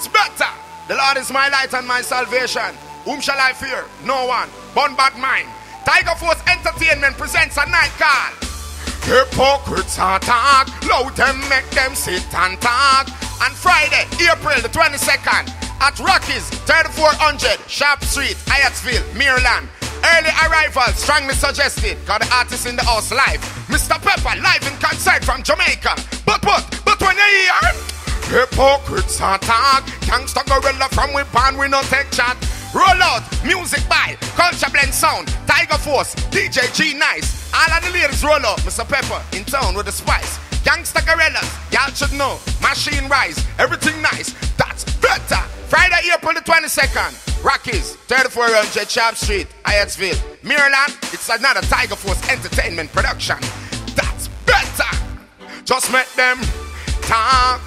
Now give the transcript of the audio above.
That's better. The Lord is my light and my salvation. Whom shall I fear? No one. Born bad mind. Tiger Force Entertainment presents a night call. Hypocrites attack. Loud them make them sit and talk. On Friday, April the 22nd, at Rockies, 3400 Sharp Street, Hyattsville, Maryland. Early arrival, strongly suggested. Got the artist in the house live. Mr. Peppa live in concert from Jamaica. Hypocrites attack, gangsta gorilla from we pan we no take chat. Roll out, music by Culture Blend Sound, Tiger Force, DJ G Nice. All of the ladies roll out, Mr. Peppa in town with the spice. Gangsta gorillas, y'all should know. Machine rise, everything nice. That's better. Friday, April the 22nd. Rockies, 3400 Sharp Street, Hyattsville, Maryland. It's another Tiger Force Entertainment production. That's better. Just make them talk,